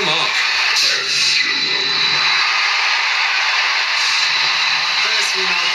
them up. Chris, we know